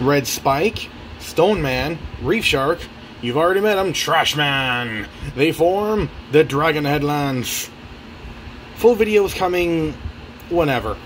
Red Spike, Stone Man, Reef Shark, you've already met them. Trash Man. They form the Dragon Head Lance. Full video is coming whenever.